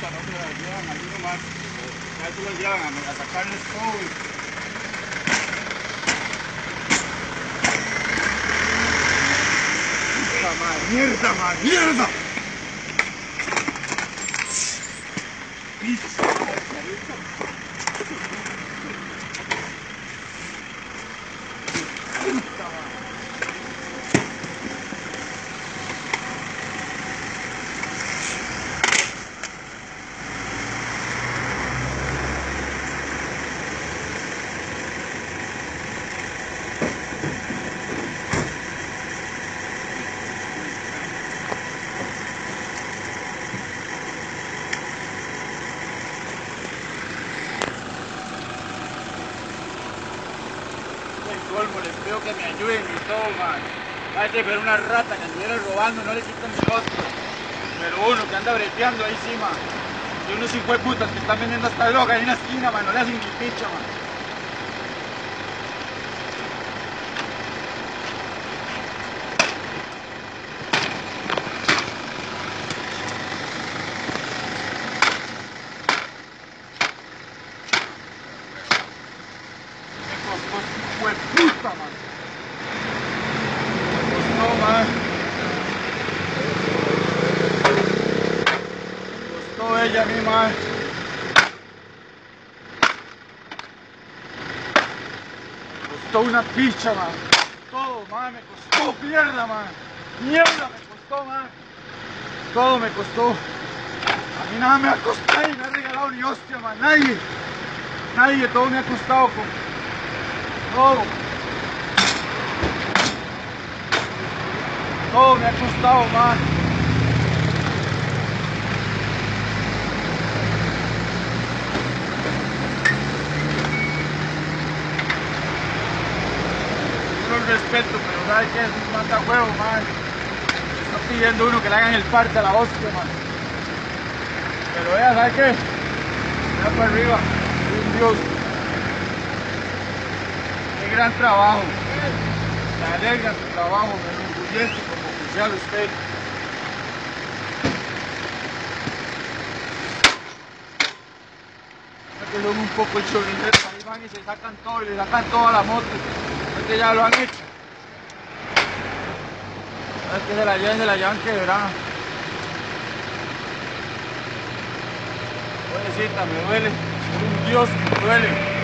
llevan allí nomás. Ya tú los llevan a, a sacarles todo. Mierda, madre, mierda. Picha, colmo, les pido que me ayuden y todo, man. Hay que ver una rata que anduviera robando, no le quitan el otro. Pero uno que anda breteando ahí encima. Y unos putas que están vendiendo hasta droga en la esquina, man, no le hacen ni picha, man. Me costó su puta, man. Me costó, man. Me ella a mí, man. Me costó una picha, man. Todo, man. Me costó mierda, man. Mierda me costó, man. Todo me costó. A mí nada me ha costado y me ha regalado ni hostia, man. Nadie. Nadie, todo me ha costado. Con... Todo. Todo me ha costado. Yo lo respeto, pero ¿sabes qué? Es un mata huevo, man. Está pidiendo uno que le hagan el parte a la hostia, man. Pero vea, ¿sabes qué? Vea para arriba. Un dios. Qué gran trabajo. Me alegra su trabajo, me como oficial usted. que son un poco chorrineros, ahí van y se sacan todo y le sacan toda la moto. Es que ya lo han hecho. Es que se la llevan, se la llevan quebrada. Pobrecita, me duele. Un dios me duele.